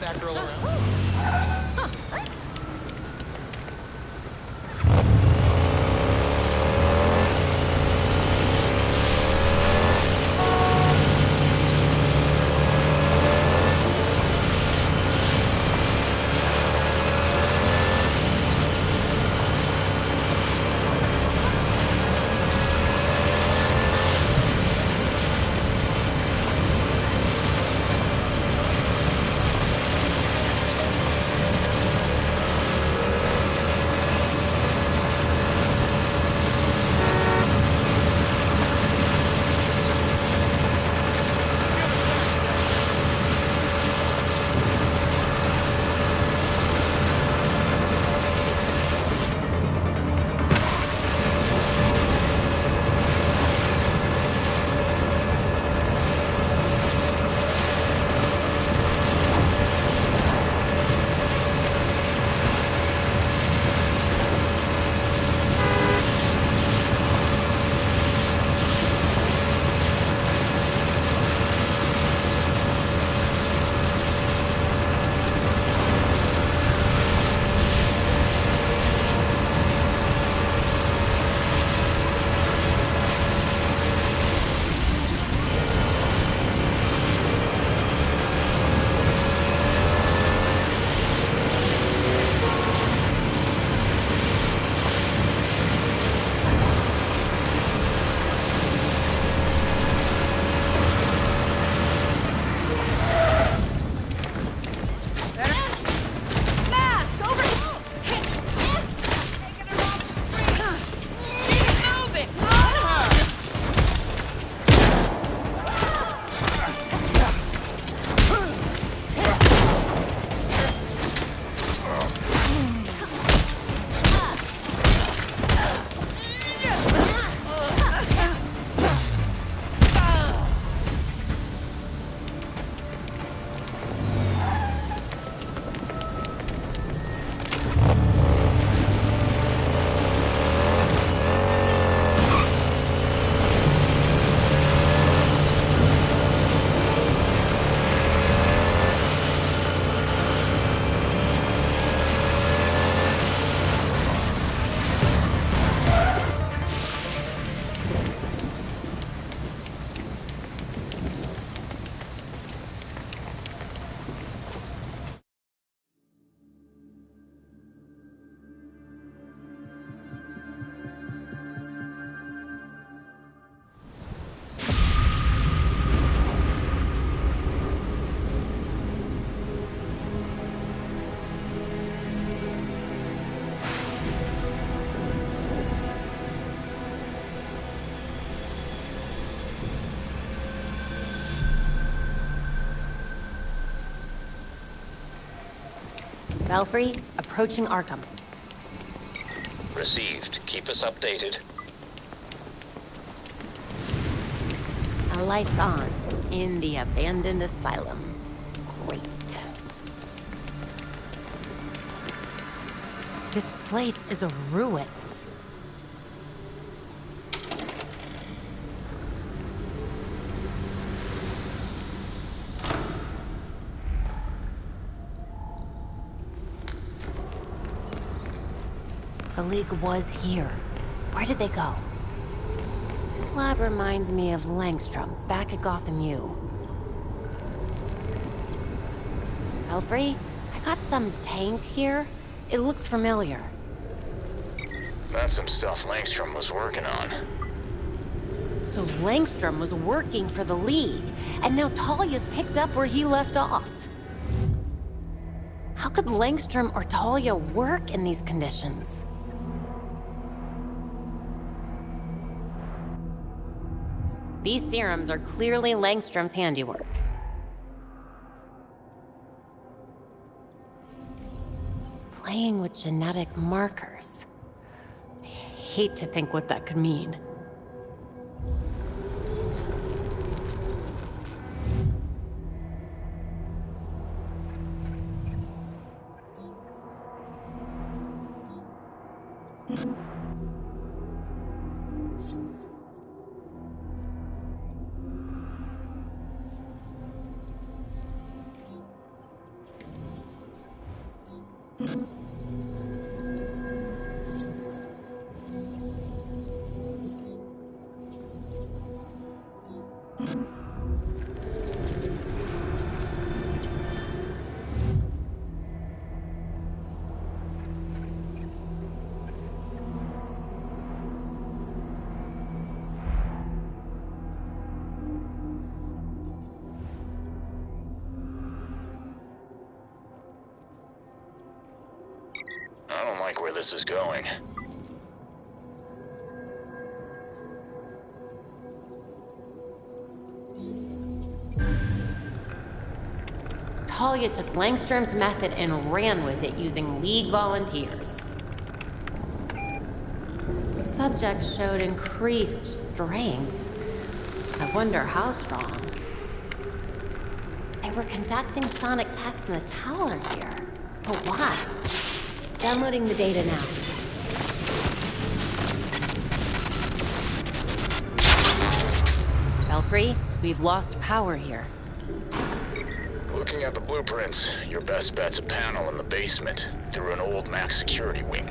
Batgirl around. Belfry, approaching Arkham. Received. Keep us updated. Our lights on in the abandoned asylum. Great. This place is a ruin. The League was here. Where did they go? This lab reminds me of Langstrom's back at Gotham U. Belfry, I got some tank here. It looks familiar. That's some stuff Langstrom was working on. So Langstrom was working for the League, and now Talia's picked up where he left off. How could Langstrom or Talia work in these conditions? These serums are clearly Langstrom's handiwork. Playing with genetic markers. I hate to think what that could mean. This is going. Talia took Langstrom's method and ran with it using League volunteers. Subject showed increased strength. I wonder how strong. They were conducting sonic tests in the tower here. But why? Downloading the data now. Belfry, we've lost power here. Looking at the blueprints, your best bet's a panel in the basement through an old max security wing.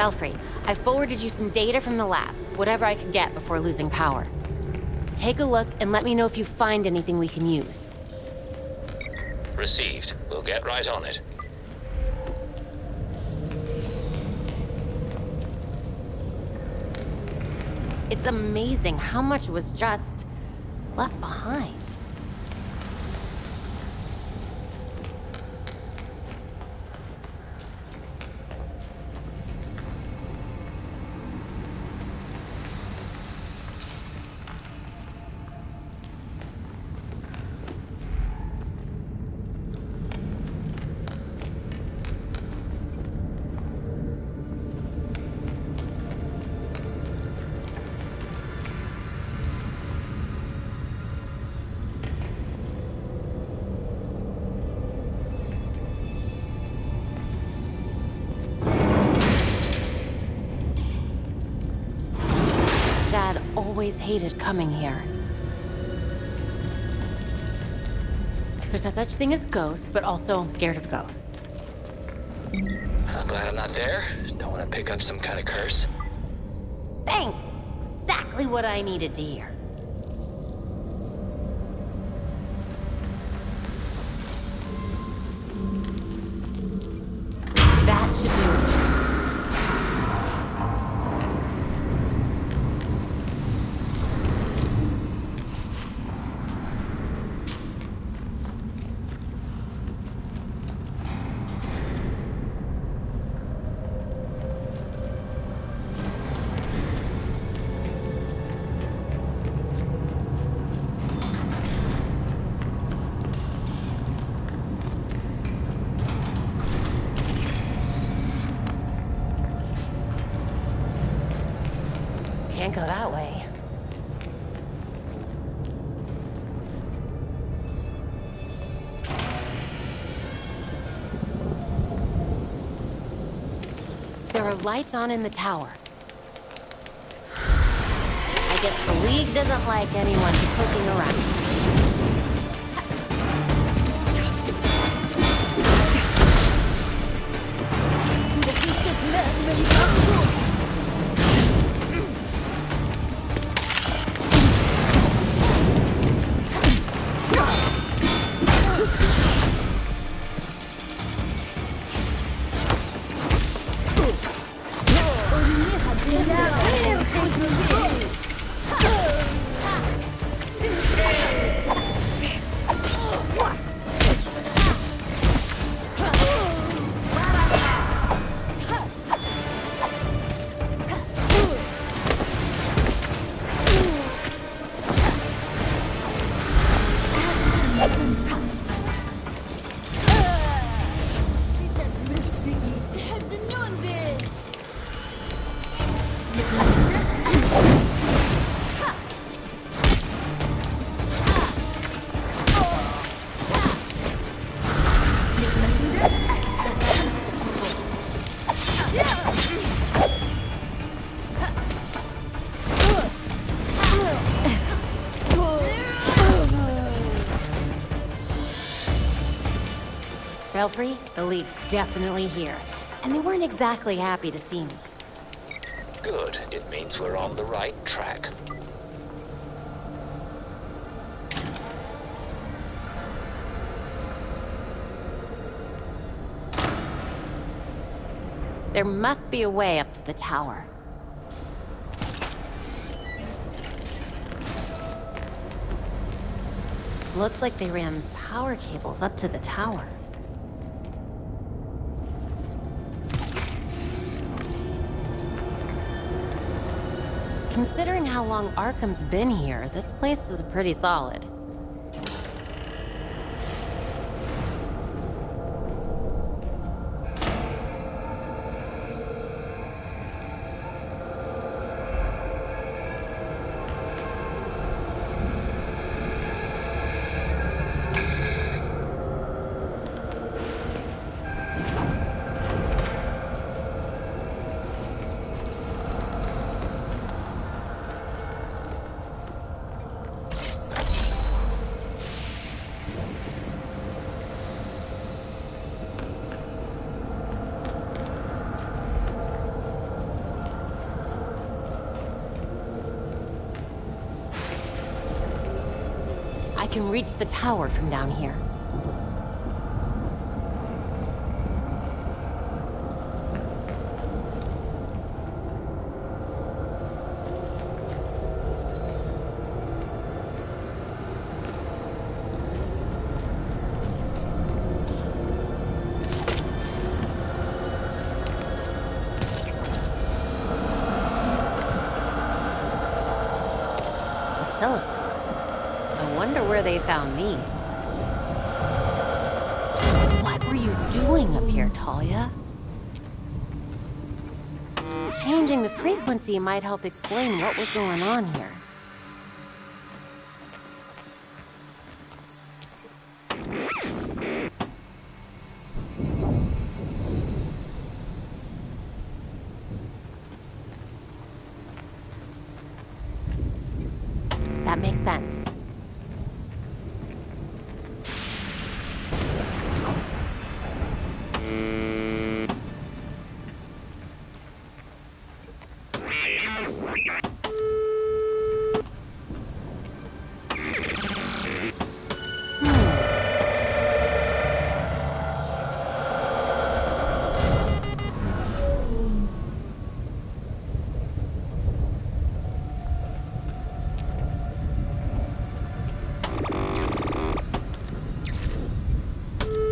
Belfry, I forwarded you some data from the lab, whatever I could get before losing power. Take a look and let me know if you find anything we can use. Received. We'll get right on it. It's amazing how much was just left behind. Always hated coming here. There's no such thing as ghosts, but also I'm scared of ghosts. I'm glad I'm not there. Don't want to pick up some kind of curse. Thanks! Exactly what I needed to hear. Are lights on in the tower. I guess the League doesn't like anyone poking around. Belfry, the League's definitely here. And they weren't exactly happy to see me. Good. It means we're on the right track. There must be a way up to the tower. Looks like they ran power cables up to the tower. Considering how long Arkham's been here, this place is pretty solid. Can reach the tower from down here. Might help explain what was going on here. That makes sense.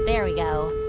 There we go.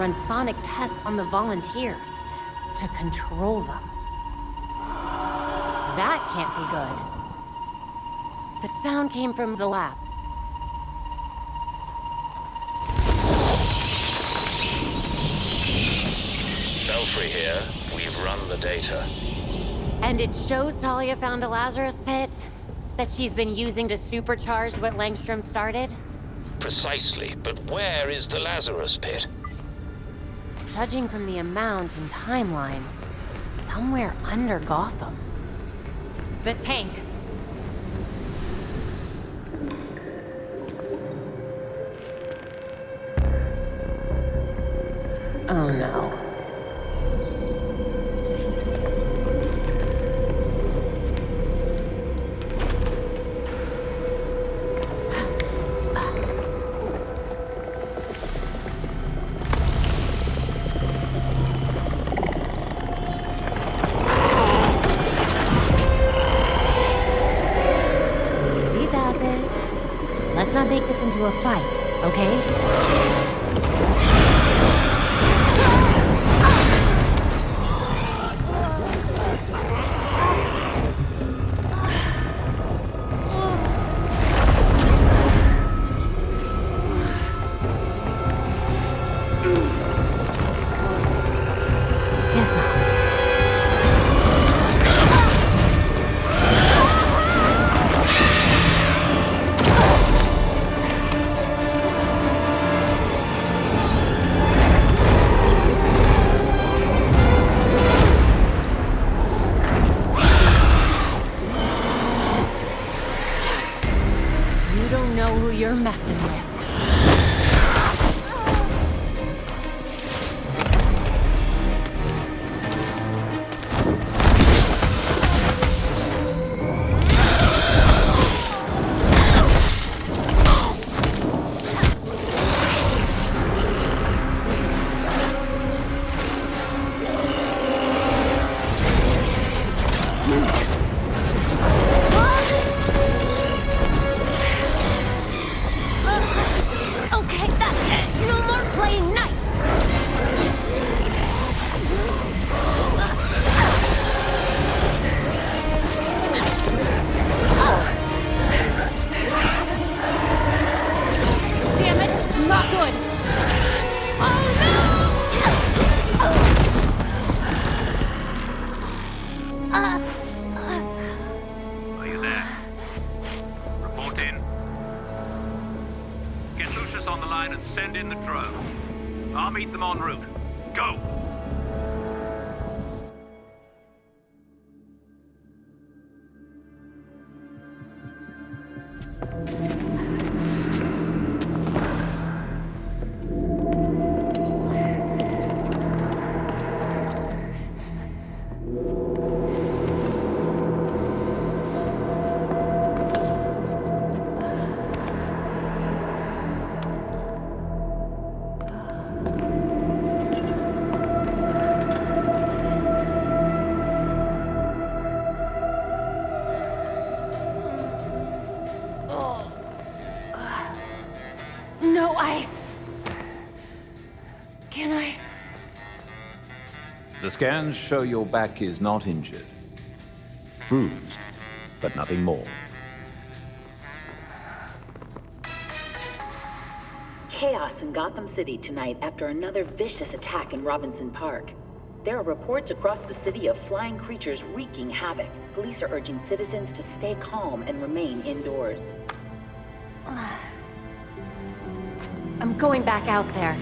Run sonic tests on the volunteers, to control them. That can't be good. The sound came from the lab. Belfry here. We've run the data. And it shows Talia found a Lazarus pit that she's been using to supercharge what Langstrom started? Precisely, but where is the Lazarus pit? Judging from the amount and timeline, somewhere under Gotham. The tank. Oh no. Good. Scans show your back is not injured. Bruised, but nothing more. Chaos in Gotham City tonight after another vicious attack in Robinson Park. There are reports across the city of flying creatures wreaking havoc. Police are urging citizens to stay calm and remain indoors. I'm going back out there.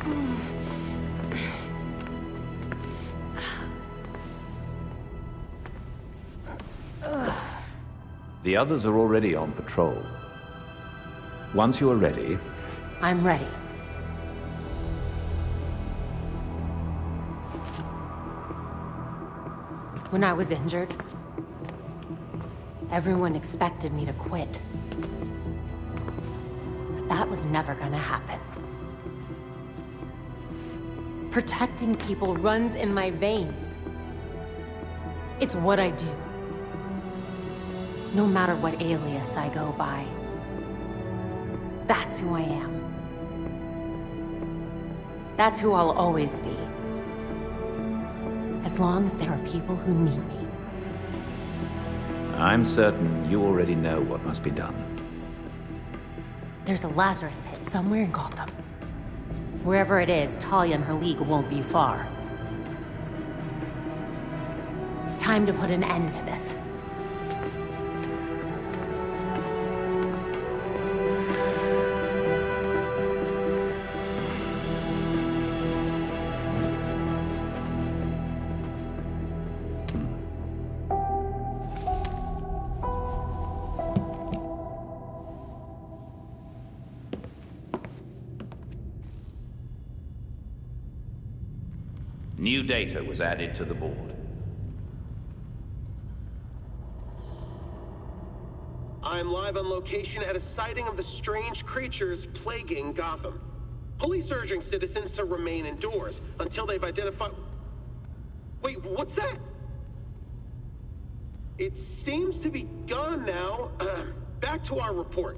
Hmm. The others are already on patrol. Once you are ready, I'm ready. When I was injured, everyone expected me to quit. But that was never gonna happen. Protecting people runs in my veins. It's what I do. No matter what alias I go by. That's who I am. That's who I'll always be. As long as there are people who need me. I'm certain you already know what must be done. There's a Lazarus pit somewhere in Gotham. Wherever it is, Talia and her league won't be far. Time to put an end to this. New data was added to the board. I'm live on location at a sighting of the strange creatures plaguing Gotham. Police urging citizens to remain indoors until they've identified... Wait, what's that? It seems to be gone now. Back to our report.